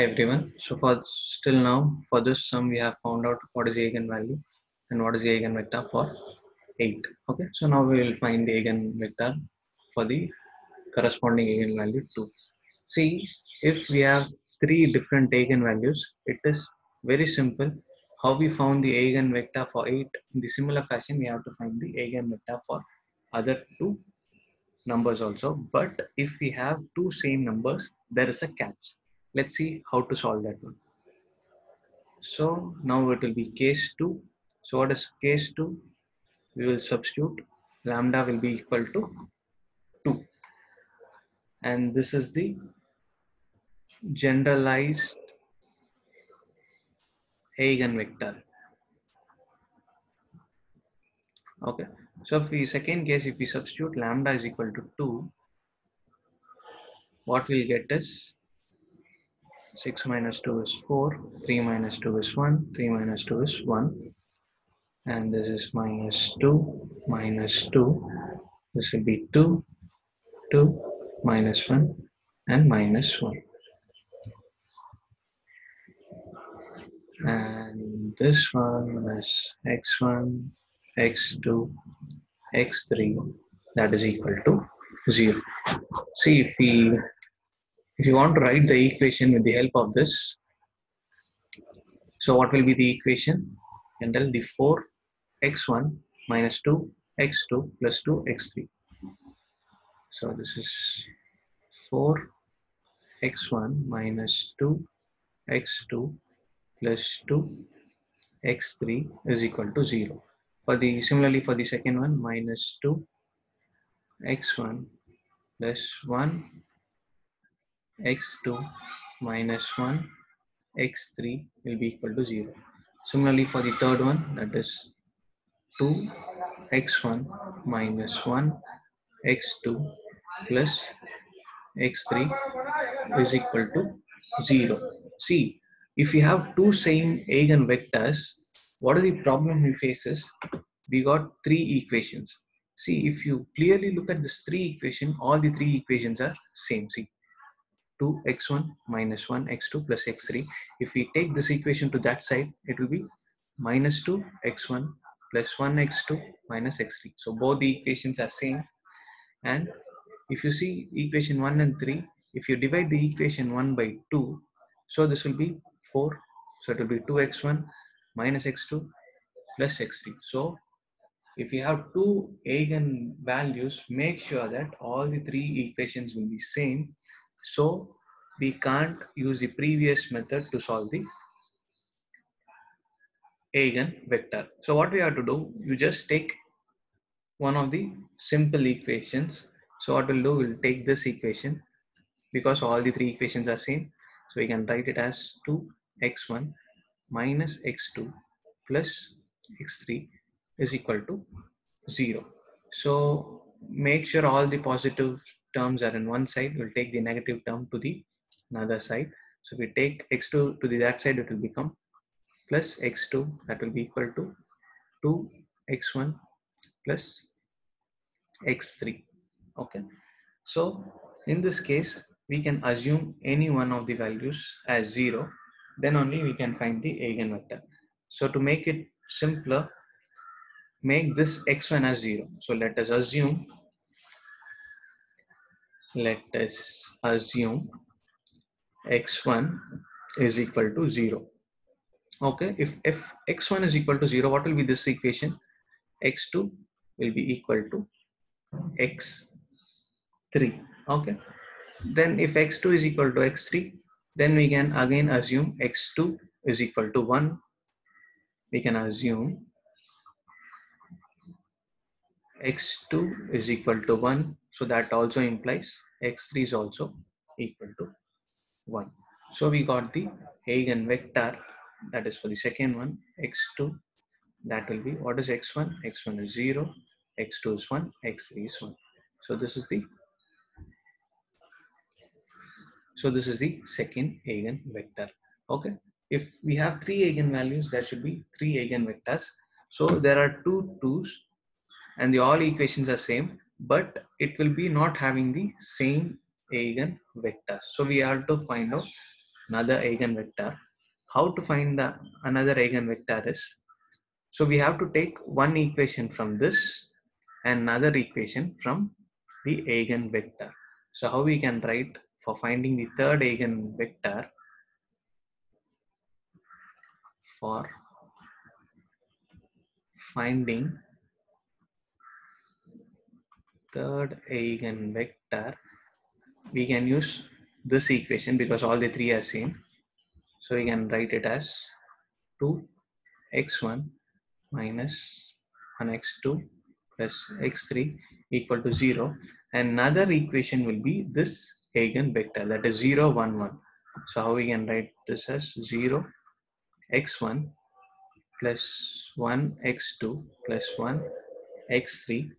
Hi everyone. So for still now, for this sum, we have found out what is the eigenvalue and what is the eigenvector for 8. Okay, so now we will find the eigenvector for the corresponding eigenvalue 2. See, if we have three different eigenvalues, it is very simple. How we found the eigenvector for 8 in the similar fashion, we have to find the eigenvector for other two numbers also. But if we have two same numbers, there is a catch let's see how to solve that one. So now it will be case 2 so what is case 2 we will substitute. Lambda will be equal to 2 and this is the generalized eigenvector. Okay. So if we second case if we substitute lambda is equal to 2 what we'll get is 6 minus 2 is 4, 3 minus 2 is 1, 3 minus 2 is 1, and this is minus 2, minus 2, this will be 2, 2, minus 1, and minus 1. And this one is x1, x2, x3, that is equal to 0. See, if we if you want to write the equation with the help of this so what will be the equation? And the 4 x1 minus 2 x2 plus 2 x3 so this is 4 x1 minus 2 x2 plus 2 x3 is equal to 0 for the similarly for the second one minus 2 x1 plus 1 x2 minus 1 x3 will be equal to 0 similarly for the third one that is 2 x1 minus 1 x2 plus x3 is equal to 0 see if we have two same eigenvectors what are the problem we faces? We got three equations. See if you clearly look at this three equation all the three equations are same. See 2x1 minus 1 x2 plus x3 if we take this equation to that side it will be minus 2 x1 plus 1 x2 minus x3 so both the equations are same. And if you see equation 1 and 3 if you divide the equation 1 by 2 so this will be 4 so it will be 2x1 minus x2 plus x3 so if you have two eigen values make sure that all the three equations will be same so we can't use the previous method to solve the eigenvector. So what we have to do, you just take one of the simple equations. So what we'll do, we'll take this equation because all the three equations are same. So we can write it as 2x1 minus x2 plus x3 is equal to 0. So make sure all the positive terms are in one side, we'll take the negative term to the another side. So if we take x2 to the that side, it will become plus x2 that will be equal to 2x1 plus x3. Okay. So in this case, we can assume any one of the values as 0. Then only we can find the eigenvector. So to make it simpler, make this x1 as 0. So let us assume let us assume x1 is equal to 0 okay if if x1 is equal to 0 what will be this equation? x2 will be equal to x3 okay then if x2 is equal to x3 then we can again assume x2 is equal to 1 we can assume x2 is equal to 1 so that also implies x3 is also equal to 1 so we got the eigenvector that is for the second one x2 that will be what is x1 x1 is 0 x2 is 1 x3 is 1 so this is the so this is the second eigenvector okay? If we have three eigenvalues there should be three eigenvectors so there are two twos and the all equations are same but it will be not having the same eigenvectors so we have to find out another eigenvector how to find the another eigenvector is so we have to take one equation from this and another equation from the eigenvector so how we can write for finding the third eigenvector for finding third eigenvector we can use this equation because all the three are same. So we can write it as 2x1 minus 1x2 plus x3 equal to 0 another equation will be this eigenvector that is 0 1 1 so how we can write this as 0 x1 plus 1 x2 plus 1 x3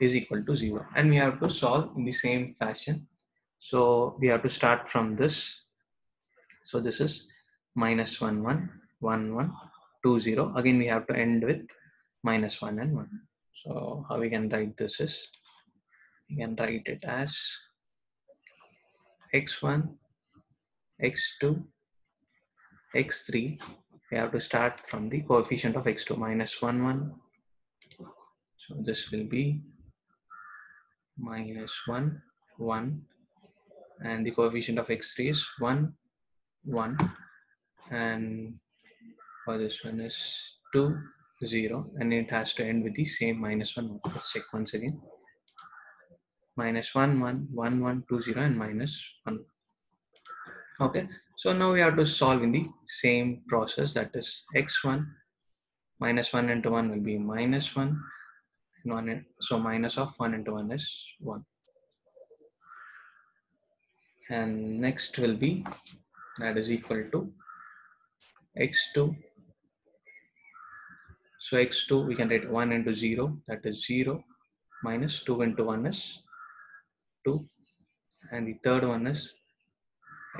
is equal to 0 and we have to solve in the same fashion. So we have to start from this. So this is minus 1 1 1 1 2 0 again we have to end with minus 1 and 1 so how we can write this is we can write it as x1 x2 x3 we have to start from the coefficient of x2 minus 1 1 so this will be minus 1 1 and the coefficient of x3 is 1 1 and for this one is 2 0 and it has to end with the same minus 1 let's check once again. Minus 1 1 1 1 2 0 and minus 1 okay so now we have to solve in the same process that is x1 minus 1 into 1 will be minus 1 and 1 in- so minus of 1 into 1 is 1 and next will be that is equal to x2 so x2 we can write 1 into 0 that is 0 minus 2 into 1 is 2 and the third one is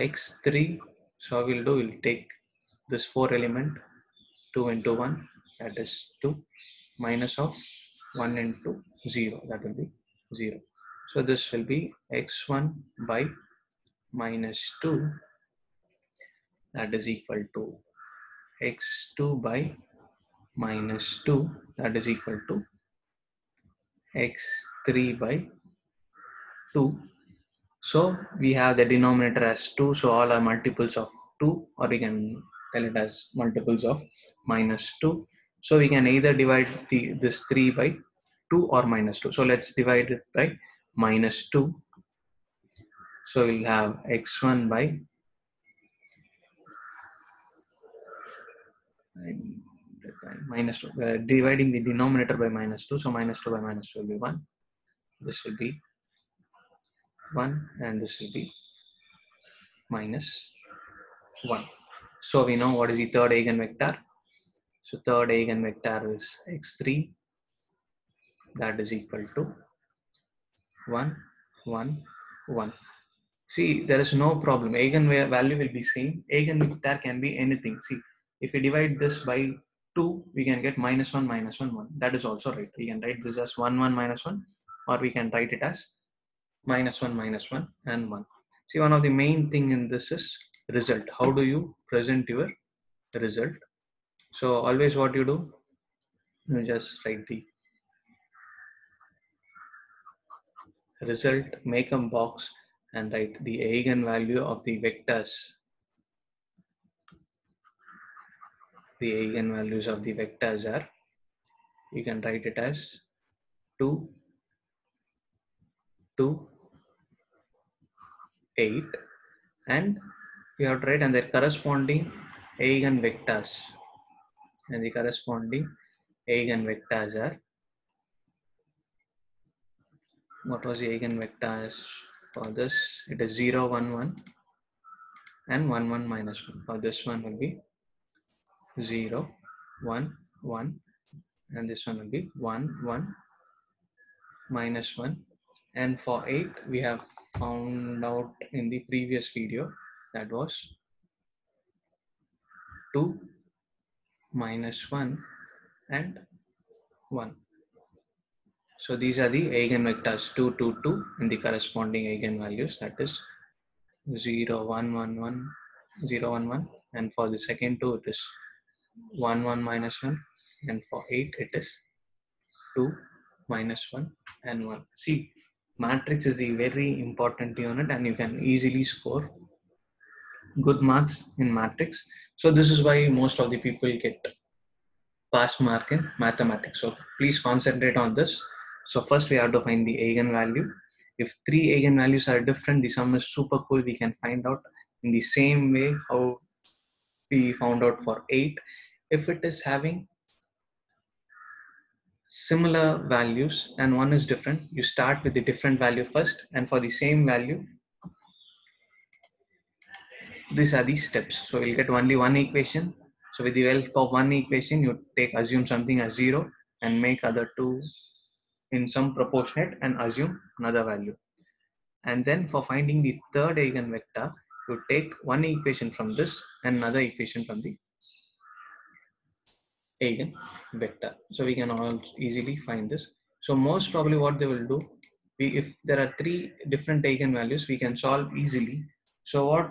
x3 so we'll do we'll take this 4 element 2 into 1 that is 2 minus of 1 into 0 that will be 0 so this will be x1 by minus 2 that is equal to x2 by minus 2 that is equal to x3 by 2 so we have the denominator as 2 so all are multiples of 2 or we can tell it as multiples of minus 2 so we can either divide the this 3 by 2 or minus 2 so let's divide it by minus 2 so we'll have x1 by minus 2 uh, dividing the denominator by minus 2 so minus 2 by minus 2 will be 1 this will be 1 and this will be minus 1 so we know what is the third eigenvector. So third eigenvector is x3 that is equal to 1 1 1 see there is no problem. Eigen value will be same. Eigenvector can be anything. See if we divide this by 2 we can get minus 1 minus 1 1 that is also right. We can write this as 1 1 minus 1 or we can write it as minus 1 minus 1 and 1 see one of the main thing in this is result. How do you present your result? So always what you do? You just write the result make a box and write the eigenvalue of the vectors. The eigenvalues of the vectors are you can write it as 2 2 8 and you have to write and their corresponding eigenvectors. And the corresponding eigenvectors are what was the eigenvectors for this? It is 0 1 1 and 1 1 minus 1 for this one will be 0 1 1 and this one will be 1 1 minus 1 and for 8 we have found out in the previous video that was 2 minus 1 and 1 so these are the eigenvectors 2 2 2 and the corresponding eigenvalues. That is 0 1 1 1 0 1 1 and for the second two it is 1 1 minus 1 and for 8 it is 2 minus 1 and 1 see matrix is the very important unit and you can easily score good marks in matrix. So this is why most of the people get pass mark in mathematics. So please concentrate on this so first we have to find the eigenvalue. If three eigenvalues are different the sum is super cool. We can find out in the same way how we found out for 8 if it is having similar values and one is different you start with the different value first. And for the same value these are the steps. So we'll get only one equation. So with the help of one equation you take assume something as zero and make other two in some proportionate and assume another value and then for finding the third eigenvector you take one equation from this and another equation from the eigenvector. So we can all easily find this. So most probably what they will do, we, if there are three different eigenvalues, we can solve easily. So what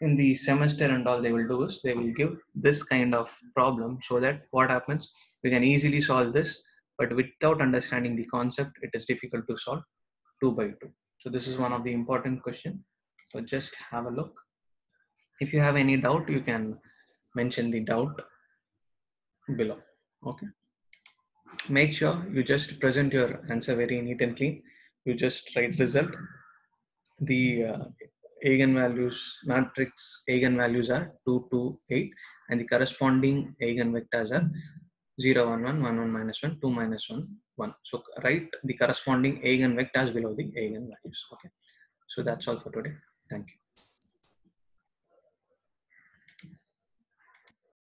in the semester and all they will do is they will give this kind of problem so that what happens, we can easily solve this, but without understanding the concept, it is difficult to solve two by two. So this is one of the important question. So just have a look. If you have any doubt, you can mention the doubt below. Okay. Make sure you just present your answer very neat and clean. You just write result. The uh, eigenvalues matrix eigenvalues are 2, 2, 8 and the corresponding eigenvectors are 0, 1, 1, 1, 1 minus 1, 2 minus 1, 1. So write the corresponding eigenvectors below the eigenvalues. Okay. So that's all for today. Thank you.